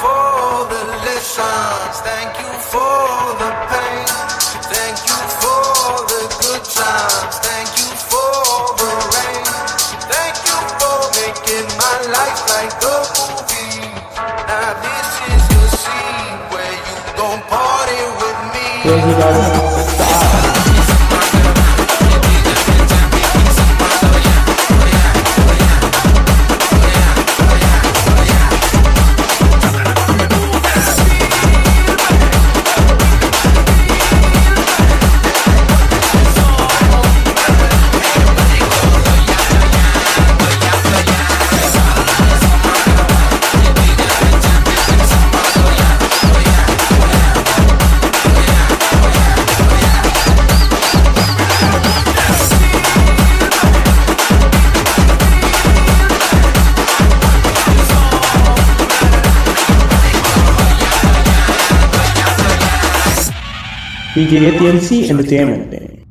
for the lessons. Thank you for the pain. Thank you for the good times. Thank you for the rain. Thank you for making my life like movie. Now this is the where you gon' party with me. PJ get the MC Entertainment.